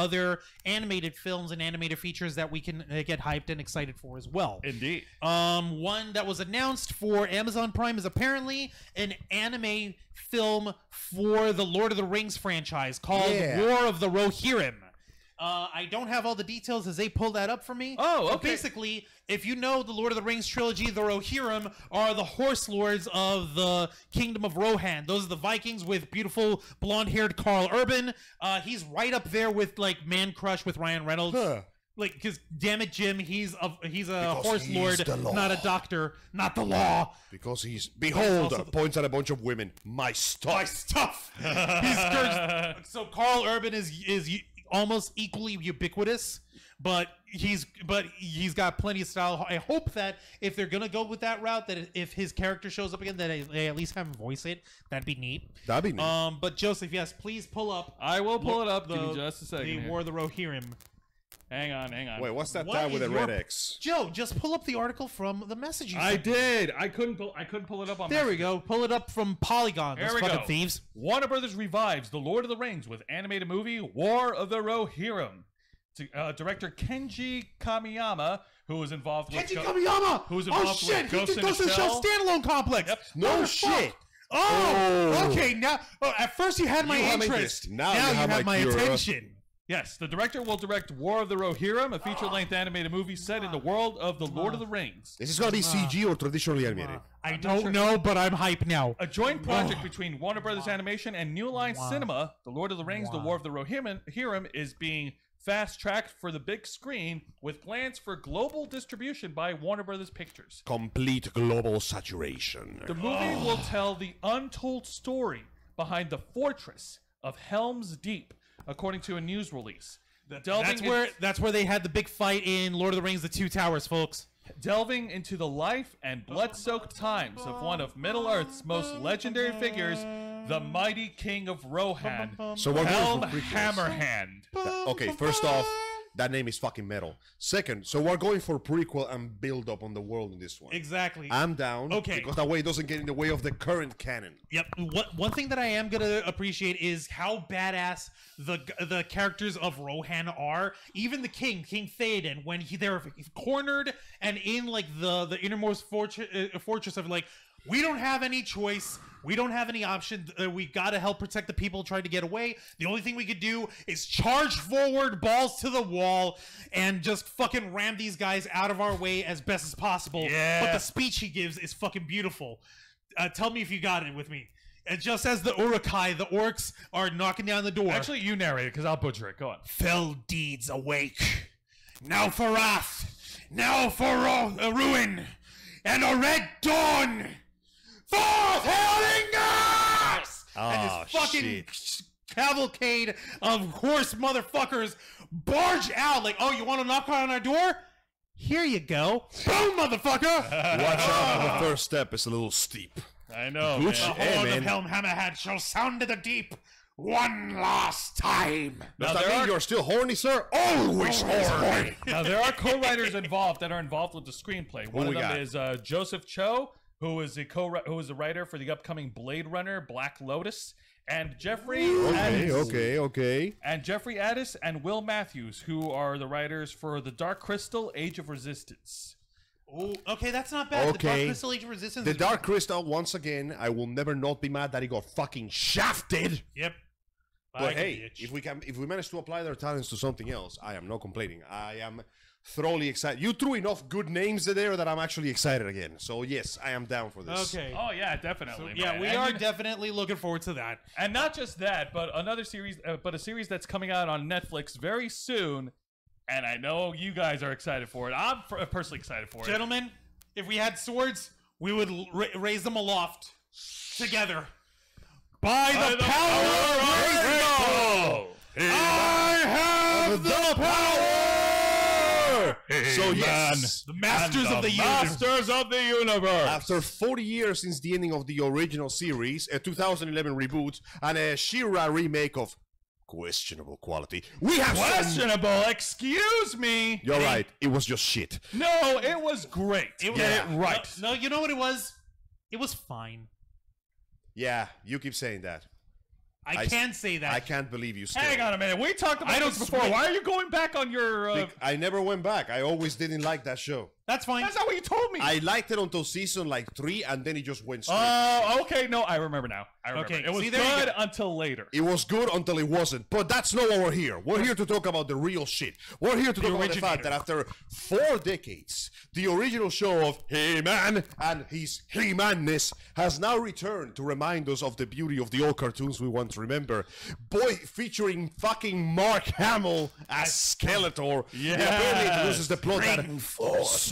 other animated films and animated features that we can uh, get hyped and excited for as well. Indeed. Um, one that was announced for Amazon Prime is apparently an anime film for the Lord of the Rings franchise called Yeah. War of the Rohirrim. Uh, I don't have all the details as they pull that up for me. Oh, But okay. basically, if you know the Lord of the Rings trilogy, the Rohirrim are the horse lords of the Kingdom of Rohan. Those are the Vikings with beautiful blonde-haired Karl Urban. Uh, he's right up there with like Man Crush with Ryan Reynolds. Huh. Like, because damn it, Jim, he's a he's a Because horse he's lord, not a doctor, not the law. Because he's behold also the- points at a bunch of women. My stuff. My stuff. he's cursed. So Karl Urban is is u- almost equally ubiquitous, but he's but he's got plenty of style. I hope that if they're gonna go with that route, that if his character shows up again, that they- they at least have him voice it. That'd be neat. That'd be neat. Um, but Joseph, yes, please pull up. I will pull look it up. The, Give me just a second. The here. War of the Rohirrim. Hang on, hang on. Wait, what's that What guy with is the red X? Joe, just pull up the article from the message you I sent. did. I couldn't. Pull, I couldn't pull it up on. There my we go. Pull it up from Polygon. There Those we fucking go. thieves. Warner Brothers revives The Lord of the Rings with animated movie War of the Rohirrim. Uh, director Kenji Kamiyama, who was involved with Kenji Go- Kamiyama. Who's oh involved shit! with He Ghost did in Ghost the in the Shell Shell? standalone complex. Yep. No What the shit. fuck? Oh, Oh. okay. Now, oh, at first you had my You interest. interest. Now you have my curiosity. attention. Yes, the director will direct War of the Rohirrim, a feature-length animated movie set in the world of the Lord of the Rings. This is gonna be CG or traditionally animated. I don't sure. know, but I'm hype now. A joint project between Warner Brothers Animation and New Line Cinema, The Lord of the Rings, The War of the Rohirrim, is being fast-tracked for the big screen with plans for global distribution by Warner Brothers Pictures. Complete global saturation. The movie will tell the untold story behind the fortress of Helm's Deep, according to a news release. Delving That's in- where that's where they had the big fight in Lord of the Rings: The Two Towers, folks. delving into the life and blood-soaked times of one of Middle Earth's most legendary figures, the mighty king of Rohan, So we're going Helm prequels. Hammerhand. Okay, first off, that name is fucking metal. Second, so we're going for prequel and build up on the world in this one. Exactly. I'm down. Okay. Because that way it doesn't get in the way of the current canon. Yep. One, one thing that I am gonna appreciate is how badass the the characters of Rohan are. Even the king, King Theoden, when he they're cornered and in like the the innermost fortress uh, fortress of like. We don't have any choice. We don't have any option. Uh, we got to help protect the people trying to get away. The only thing we could do is charge forward, balls to the wall, and just fucking ram these guys out of our way as best as possible. Yeah. But the speech he gives is fucking beautiful. Uh, tell me if you got it with me. And just as the Uruk-hai, the orcs are knocking down the door. Actually, you narrate it because I'll butcher it. Go on. fell deeds awake. Now for wrath. Now for uh, ruin. And a red dawn. Forth hailing us! and this fucking cavalcade of horse motherfuckers barge out like, oh, you want to knock on our door? Here you go. Boom, motherfucker! Watch out, the first step is a little steep. I know. Good man. shit. The Hey, horn man. of Helm Hammerhand shall sound to the deep one last time. Does that mean are- you're still horny, sir? Always horny. Now there are co-writers involved that are involved with the screenplay. One we of them got? is uh, Joseph Chou, who is the co who is the writer for the upcoming Blade Runner Black Lotus, and Jeffrey Okay, Addiss. okay, okay. And Jeffrey Addiss and Will Matthews, who are the writers for The Dark Crystal: Age of Resistance. Oh, okay, that's not bad. Okay. The Dark Crystal Age of Resistance. The Dark Crystal, once again, I will never not be mad that he got fucking shafted. Yep. But Like a hey, if we can, if we manage to apply their talents to something else, I am not complaining. I am thoroughly excited. You threw enough good names in there that I'm actually excited again. So yes, I am down for this. Okay. Oh yeah, definitely. yeah, man. we And are you- definitely looking forward to that. and not just that, but another series, uh, but a series that's coming out on Netflix very soon. And I know you guys are excited for it. I'm per- personally excited for it. Gentlemen, if we had swords, we would l- raise them aloft together. By the, the power, power of Grayskull, I have the power! So yes, The masters of the universe. Masters of the universe. after 40 years since the ending of the original series, a 2011 reboot, and a She-Ra remake of questionable quality, we have some- Questionable. Excuse me. You're right. It was just shit. No, it was great. It was- Get it right. No, no, you know what it was? It was fine. Yeah, you keep saying that. I, I can't say that. I can't believe you still. Hang on a minute. We talked about this before. switch- Why are you going back on your? Uh, I never went back. I always didn't like that show. That's fine. that's not what you told me. I liked it until season like three, and then it just went straight. Oh, okay. No, I remember now. I remember. Okay, It was see, there you good go. until later. It was good until it wasn't. But that's not why we're here. We're here to talk about the real shit. We're here to talk about the fact that after four decades, the original show of He-Man and his He-Manness has now returned to remind us of the beauty of the old cartoons we once remember. Boy, featuring fucking Mark Hamill as Skeletor. Yeah. apparently introduces the plot that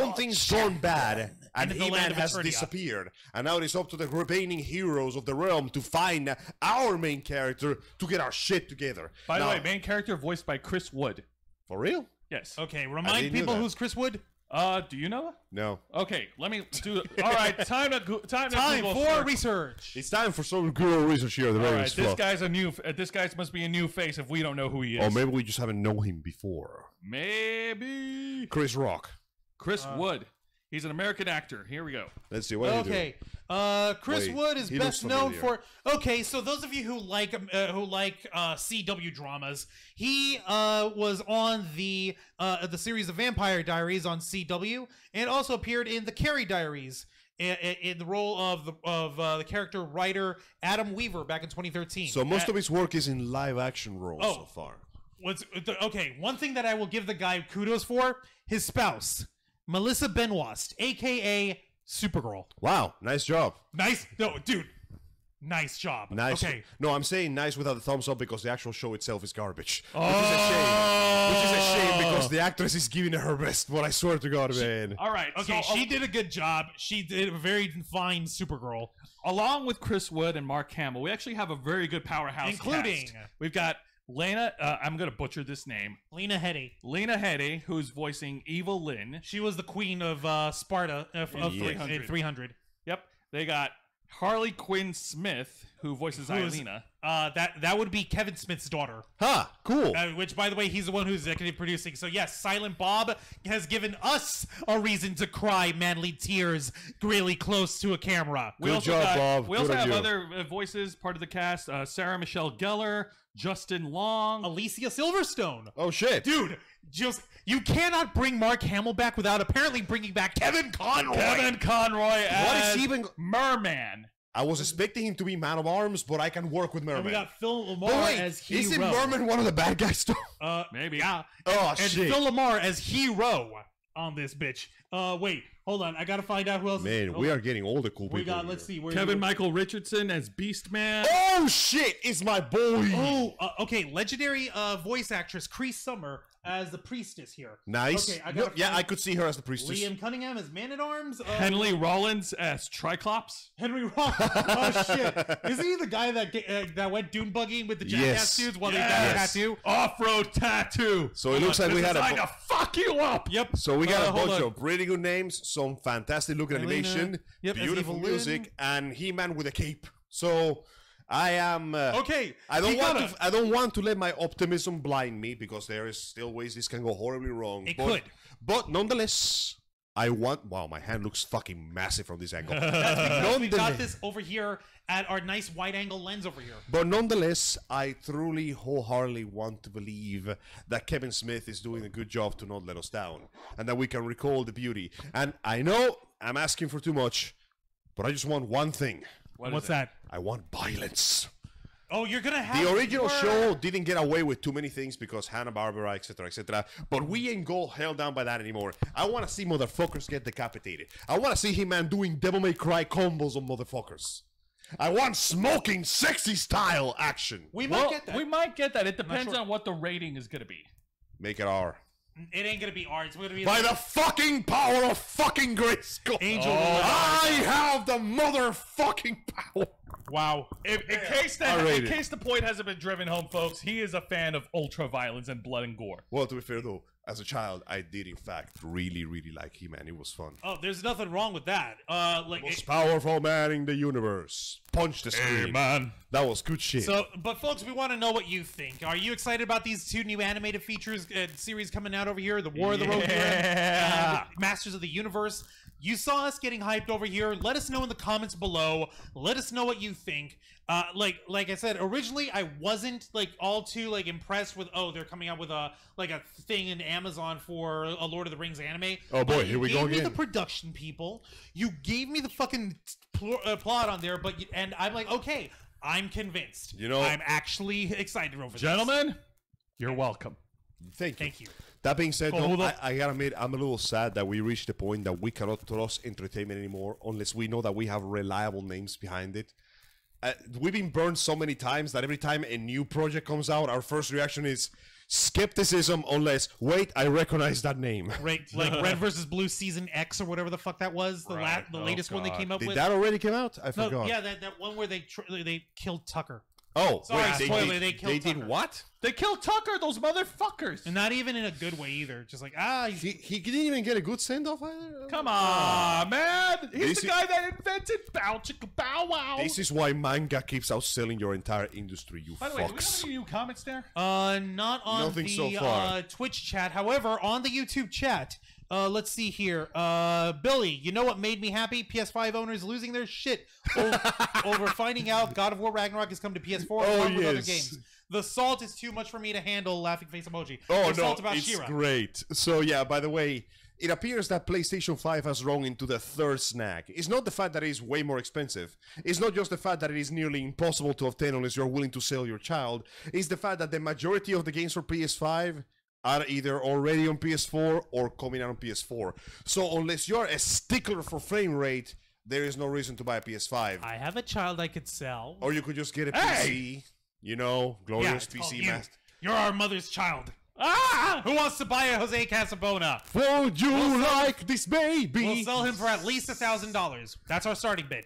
something's gone bad and the He-Man has Eternia. disappeared. And now it is up to the remaining heroes of the realm to find our main character to get our shit together. By the way, main character voiced by Chris Wood. For real? Yes. okay, remind people who's Chris Wood. Uh, do you know? No. Okay, let me do. All right, time to go, time to Time Google for search. research. It's time for some Google research here. The All very right, this guy's a new. Uh, this guy must be a new face if we don't know who he is. Or maybe we just haven't known him before. Maybe Chris Rock. Chris Wood. He's an American actor. Here we go. Let's see what Okay, uh, Chris Wait, Wood is best known for. Okay, so those of you who like um, uh, who like uh, CW dramas, he uh, was on the uh, the series of Vampire Diaries on CW, and also appeared in the Carrie Diaries. In, in the role of the of uh, the character writer Adam Weaver back in 2013. So most of his work is in live action roles Oh. so far. What's okay? One thing that I will give the guy kudos for: his spouse, Melissa Benoist, aka Supergirl. Wow, nice job. Nice, no, dude. Nice job. Nice. Okay. No, I'm saying nice without the thumbs up because the actual show itself is garbage. Oh! Which is a shame. Oh. Which is a shame because the actress is giving her best. But I swear to God, man. All right. Okay, so, she al- did a good job. She did a very fine Supergirl. along with Chris Wood and Mark Hamill, we actually have a very good powerhouse. Including- cast. we've got Lena. Uh, I'm gonna butcher this name. Lena Headey. Lena Headey, who's voicing Evil Lynn. She was the queen of uh, Sparta uh, of, of Yeah. 300. 300. Yep. They got Harley Quinn Smith, who voices Who's- Ilena. Uh, that that would be Kevin Smith's daughter. Huh, cool. Uh, which, by the way, he's the one who's executive producing. So yes, Silent Bob has given us a reason to cry manly tears really close to a camera. We Good also job, got- Bob. We Good also on have you. other uh, voices part of the cast: uh, Sarah Michelle Gellar, Justin Long. Alicia Silverstone. oh shit. Dude, just you cannot bring Mark Hamill back without apparently bringing back Kevin Conroy. Kevin Conroy as is even- Merman. I was expecting him to be Man of Arms, but I can work with Merman. And we got Phil LaMarr but wait, as Hero. isn't Merman one of the bad guys too? Uh, Maybe. yeah. Oh and shit. Phil LaMarr as Hero on this bitch. Uh, wait, hold on. I gotta find out who else. Man, hold we on. are getting all the cool people. We got. here. Let's see. Where Kevin Michael Richardson as Beast Man. Oh shit! It's my boy. Oh, uh, okay. Legendary uh, voice actress Cree Summer as the priestess here. nice. Okay, I gotta yeah, I could see her as the priestess. Liam Cunningham as Man at Arms. Uh, Henley Rollins as Triclops. Henry Rollins. oh shit! Isn't he the guy that uh, that went dune buggying with the jackass Yes. dudes while Yes. they got a tattoo? Off-road tattoo. So it looks like we had a. Designed bu- to fuck you up. Yep. So we got Uh, a hold bunch on. of pretty good names, some fantastic looking Elena, animation, yep, as beautiful Evil Lynn. music, and He-Man with a cape. So I am. Uh, Okay. I don't want got to. I don't want to let my optimism blind me because there is still ways this can go horribly wrong. It but, could. but nonetheless, I want. Wow, my hand looks fucking massive from this angle. We've got this over here at our nice wide angle lens over here. But nonetheless, I truly, wholeheartedly want to believe that Kevin Smith is doing a good job to not let us down, and that we can recall the beauty. And I know I'm asking for too much, but I just want one thing: What What's that? I want violence. Oh, you're gonna have The original more- show didn't get away with too many things because Hanna Barbera, etc., etc. But we ain't go held down by that anymore. I want to see motherfuckers get decapitated. I want to see He-Man doing Devil May Cry combos on motherfuckers. I want smoking, sexy style action. We might Well, get that. we might get that. It depends sure. on what the rating is going to be. Make it R. It ain't gonna be ours. It's gonna be By like the fucking power of fucking Grayskull. Angel. I have the motherfucking power. Wow. In, in case that, in case the point hasn't been driven home, folks, he is a fan of ultra violence and blood and gore. Well, to be fair though, as a child, I did in fact really, really like He-Man. It was fun. Oh, there's nothing wrong with that. Uh, like Most it- powerful man in the universe. Punch the screen. man. That was good shit. So, but folks, we want to know what you think. Are you excited about these two new animated features uh, series coming out over here? The War of the Road, Yeah. and Masters of the Universe. You saw us getting hyped over here. Let us know in the comments below. Let us know what you think. Uh, like, like I said, originally I wasn't like all too like impressed with. Oh, they're coming out with a like a thing in Amazon for a Lord of the Rings anime. Oh, boy, But here you we go gave me again. the production people. You gave me the fucking pl- uh, plot on there, but you, and I'm like, okay, I'm convinced. You know- I'm actually excited over this. Gentlemen, you're welcome. Thank you. Thank you. That being said, though, Hold I. I gotta admit, I'm a little sad that we reached the point that we cannot trust entertainment anymore unless we know that we have reliable names behind it. Uh, we've been burned so many times that every time a new project comes out, our first reaction is skepticism, unless, wait, I recognize that name. Right, like Red versus Blue season X or whatever the fuck that was, the Right. la- the Oh, latest one they came up Did with. that already come out? I no, forgot. yeah, that, that one where they tr- they killed Tucker, Oh, Sorry, wait, they spoiler, did, they killed did Tucker. what? They killed Tucker, those motherfuckers. and not even in a good way either. Just like ah, he's- He, he didn't even get a good send off either? Come on, man. He's This the is- guy that invented Bow Chicka Bow Wow. This is why manga keeps outselling your entire industry, you By the way, do we have fucks. any new comments there? uh, not on Nothing the so far. Uh, Twitch chat. However, on the YouTube chat. Uh, let's see here. Uh, Billy, you know what made me happy? PS5 owners losing their shit o- over finding out God of War Ragnarok has come to PS4 Oh, along with other yes. games. The salt is too much for me to handle. Laughing face emoji. Oh There's no, salt about it's She-Ra. great. So yeah, by the way, it appears that PlayStation 5 has run into the third snag. It's not the fact that it is way more expensive. It's not just the fact that it is nearly impossible to obtain unless you're willing to sell your child. It's the fact that the majority of the games for PS5 are either already on PS4 or coming out on PS4. So unless you're a stickler for frame rate, there is no reason to buy a PS5. I have a child I could sell. Or you could just get a Hey! PC, you know, yeah, glorious called PC you. master. You're our mother's child. Ah! Who wants to buy a Jose Casabona? Would you We'll like this baby? We'll sell him for at least a thousand dollars. That's our starting bid.